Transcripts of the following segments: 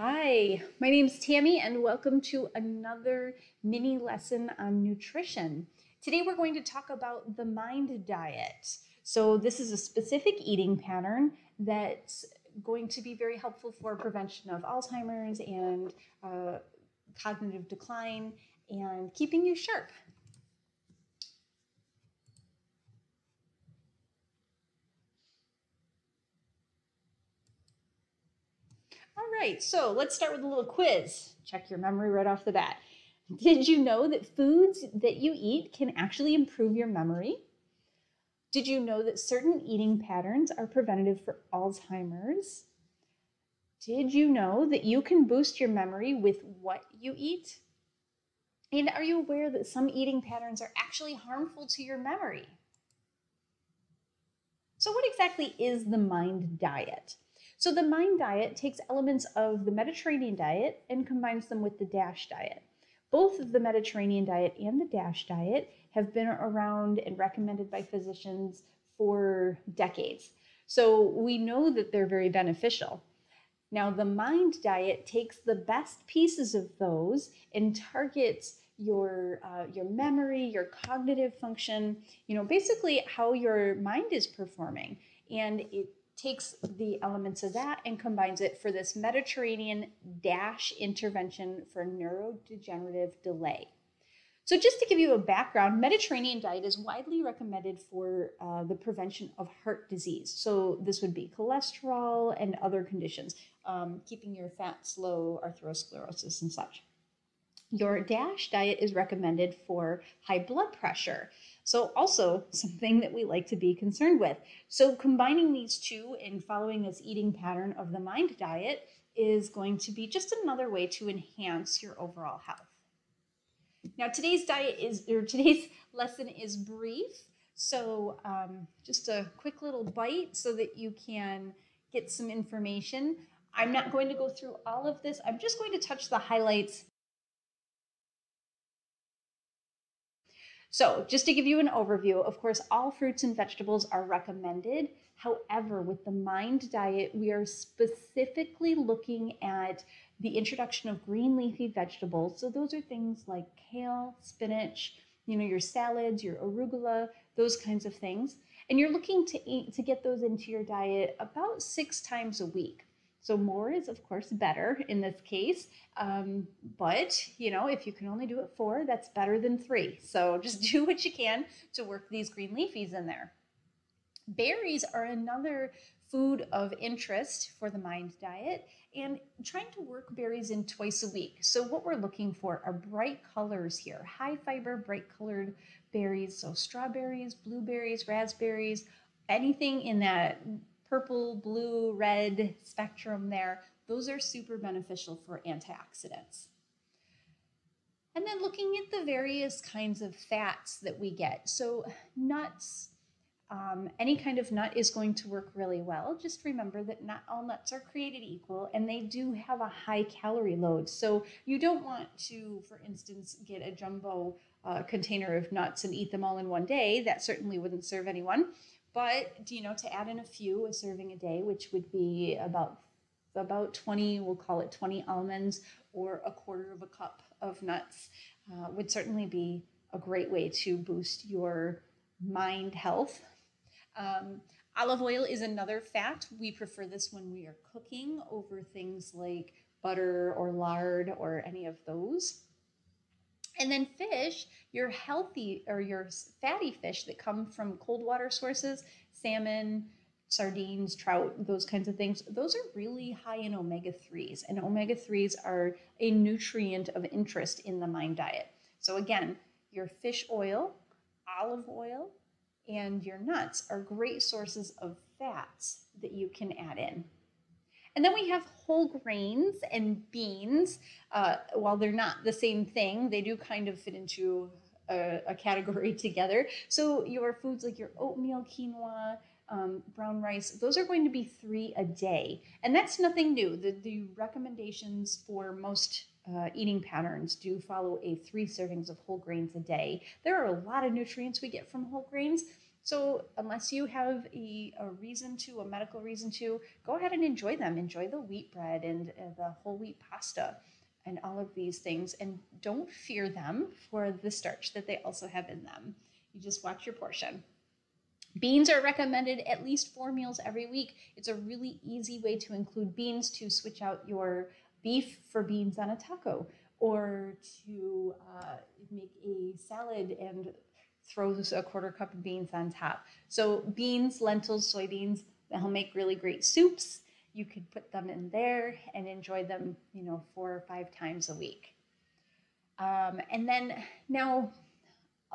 Hi, my name is Tammy, and welcome to another mini lesson on nutrition. Today, we're going to talk about the mind diet. So, this is a specific eating pattern that's going to be very helpful for prevention of Alzheimer's and uh, cognitive decline and keeping you sharp. All right, so let's start with a little quiz. Check your memory right off the bat. Did you know that foods that you eat can actually improve your memory? Did you know that certain eating patterns are preventative for Alzheimer's? Did you know that you can boost your memory with what you eat? And are you aware that some eating patterns are actually harmful to your memory? So, what exactly is the MIND diet? So the MIND diet takes elements of the Mediterranean diet and combines them with the DASH diet. Both of the Mediterranean diet and the DASH diet have been around and recommended by physicians for decades. So we know that they're very beneficial. Now, the MIND diet takes the best pieces of those and targets your uh, your memory, your cognitive function, you know, basically how your mind is performing, and it takes the elements of that and combines it for this Mediterranean DASH intervention for neurodegenerative delay. So, just to give you a background, Mediterranean diet is widely recommended for uh, the prevention of heart disease. So, this would be cholesterol and other conditions, um, keeping your fats low, atherosclerosis, and such. Your DASH diet is recommended for high blood pressure. So, also something that we like to be concerned with. So, combining these two and following this eating pattern of the mind diet is going to be just another way to enhance your overall health. Now, today's diet is, or today's lesson is brief. So, um, just a quick little bite so that you can get some information. I'm not going to go through all of this. I'm just going to touch the highlights So, just to give you an overview, of course, all fruits and vegetables are recommended. However, with the MIND diet, we are specifically looking at the introduction of green leafy vegetables. So, those are things like kale, spinach, you know, your salads, your arugula, those kinds of things. And you're looking to eat to get those into your diet about six times a week. So more is of course better in this case. Um, but you know, if you can only do it four, that's better than three. So just do what you can to work these green leafies in there. Berries are another food of interest for the mind diet and trying to work berries in twice a week. So what we're looking for are bright colors here, high fiber, bright colored berries. So strawberries, blueberries, raspberries, anything in that purple, blue, red spectrum there, those are super beneficial for antioxidants. And then looking at the various kinds of fats that we get. So, nuts, um, any kind of nut is going to work really well. Just remember that not all nuts are created equal and they do have a high calorie load. So, you don't want to, for instance, get a jumbo uh, container of nuts and eat them all in one day. That certainly wouldn't serve anyone. But you know, to add in a few, a serving a day, which would be about about 20, we'll call it 20 almonds or a quarter of a cup of nuts, uh, would certainly be a great way to boost your mind health. Um, olive oil is another fat. We prefer this when we are cooking over things like butter or lard or any of those. And then fish, your healthy or your fatty fish that come from cold water sources, salmon, sardines, trout, those kinds of things, those are really high in omega 3s. And omega 3s are a nutrient of interest in the mind diet. So, again, your fish oil, olive oil, and your nuts are great sources of fats that you can add in. And then we have whole grains and beans. Uh, while they're not the same thing, they do kind of fit into a, a category together. So your foods like your oatmeal, quinoa, um, brown rice, those are going to be three a day. And that's nothing new. The, the recommendations for most uh, eating patterns do follow a three servings of whole grains a day. There are a lot of nutrients we get from whole grains. So, unless you have a, a reason to, a medical reason to, go ahead and enjoy them. Enjoy the wheat bread and uh, the whole wheat pasta and all of these things. And don't fear them for the starch that they also have in them. You just watch your portion. Beans are recommended at least four meals every week. It's a really easy way to include beans to switch out your beef for beans on a taco or to uh, make a salad and throw a quarter cup of beans on top. So beans, lentils, soybeans, they'll make really great soups. You could put them in there and enjoy them, you know, four or five times a week. Um, and then now,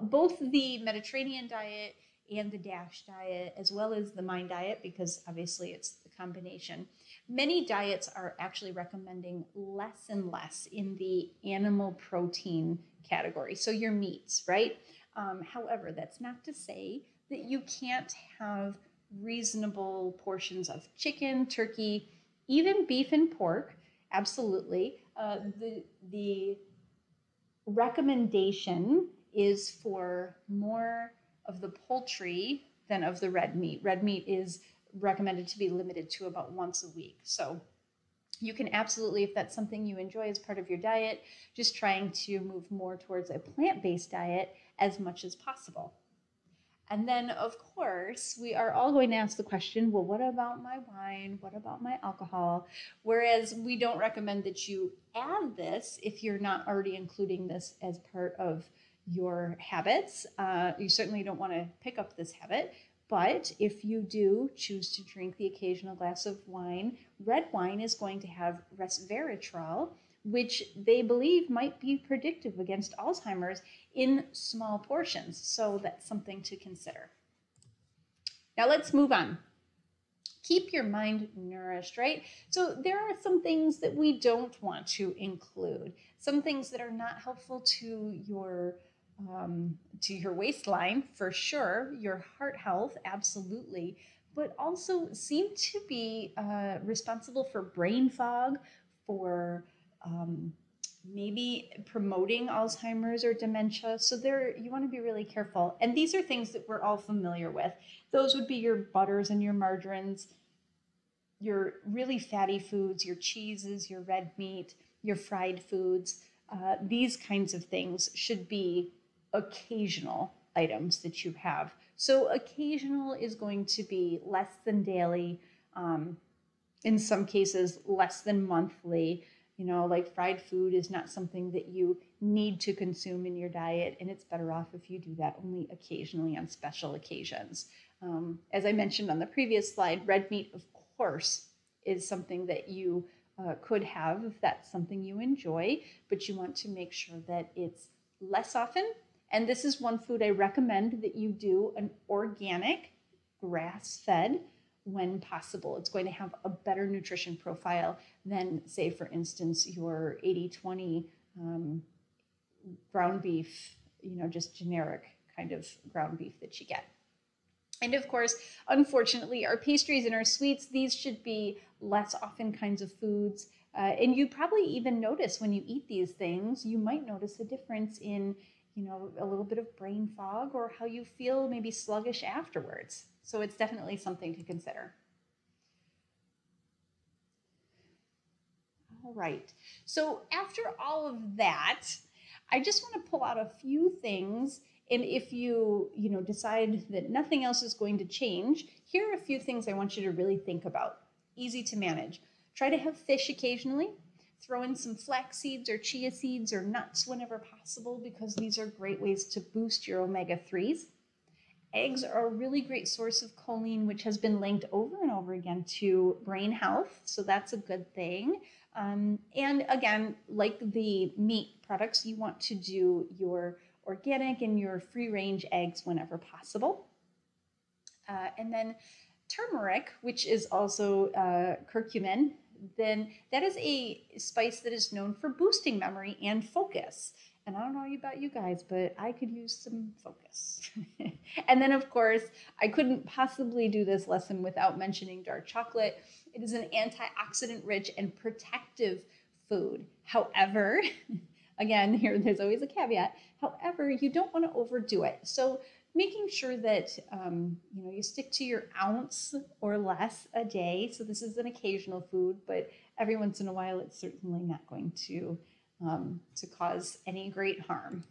both the Mediterranean diet and the DASH diet, as well as the MIND diet, because obviously it's the combination. Many diets are actually recommending less and less in the animal protein category. So your meats, right? Um, however, that's not to say that you can't have reasonable portions of chicken, turkey, even beef and pork. Absolutely. Uh, the, the recommendation is for more of the poultry than of the red meat. Red meat is recommended to be limited to about once a week. So you can absolutely, if that's something you enjoy as part of your diet, just trying to move more towards a plant based diet as much as possible. And then, of course, we are all going to ask the question well, what about my wine? What about my alcohol? Whereas we don't recommend that you add this if you're not already including this as part of your habits. Uh, you certainly don't want to pick up this habit. But if you do choose to drink the occasional glass of wine, red wine is going to have resveratrol, which they believe might be predictive against Alzheimer's in small portions. So that's something to consider. Now let's move on. Keep your mind nourished, right? So there are some things that we don't want to include, some things that are not helpful to your um, to your waistline for sure, your heart health, absolutely, but also seem to be uh, responsible for brain fog, for um, maybe promoting Alzheimer's or dementia. So there, you want to be really careful. And these are things that we're all familiar with. Those would be your butters and your margarines, your really fatty foods, your cheeses, your red meat, your fried foods. Uh, these kinds of things should be occasional items that you have. So occasional is going to be less than daily, um, in some cases less than monthly. You know, like fried food is not something that you need to consume in your diet, and it's better off if you do that only occasionally on special occasions. Um, as I mentioned on the previous slide, red meat, of course, is something that you uh, could have if that's something you enjoy, but you want to make sure that it's less often and this is one food I recommend that you do an organic, grass fed when possible. It's going to have a better nutrition profile than, say, for instance, your 80 20 um, ground beef, you know, just generic kind of ground beef that you get. And of course, unfortunately, our pastries and our sweets, these should be less often kinds of foods. Uh, and you probably even notice when you eat these things, you might notice a difference in you know, a little bit of brain fog or how you feel maybe sluggish afterwards. So it's definitely something to consider. All right. So after all of that, I just want to pull out a few things and if you, you know, decide that nothing else is going to change, here are a few things I want you to really think about. Easy to manage. Try to have fish occasionally. Throw in some flax seeds or chia seeds or nuts whenever possible because these are great ways to boost your omega 3s. Eggs are a really great source of choline, which has been linked over and over again to brain health. So that's a good thing. Um, and again, like the meat products, you want to do your organic and your free range eggs whenever possible. Uh, and then turmeric, which is also uh, curcumin, then that is a spice that is known for boosting memory and focus. And I don't know about you guys, but I could use some focus. and then, of course, I couldn't possibly do this lesson without mentioning dark chocolate. It is an antioxidant rich and protective food. However, again, here there's always a caveat. However, you don't want to overdo it. So making sure that um, you know you stick to your ounce or less a day. So this is an occasional food, but every once in a while, it's certainly not going to um, to cause any great harm.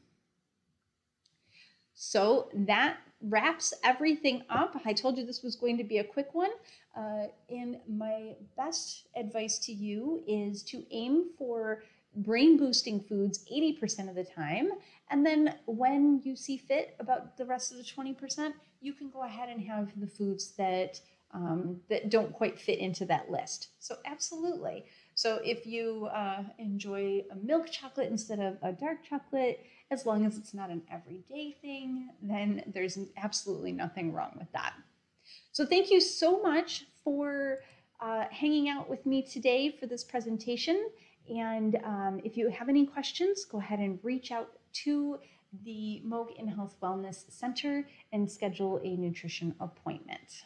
So that wraps everything up. I told you this was going to be a quick one. Uh, and my best advice to you is to aim for brain boosting foods 80% of the time. And then when you see fit about the rest of the 20%, you can go ahead and have the foods that um, that don't quite fit into that list. So absolutely. So if you uh, enjoy a milk chocolate instead of a dark chocolate, as long as it's not an everyday thing, then there's absolutely nothing wrong with that. So thank you so much for uh, hanging out with me today for this presentation. And um, if you have any questions, go ahead and reach out to the Moog InHealth Wellness Center and schedule a nutrition appointment.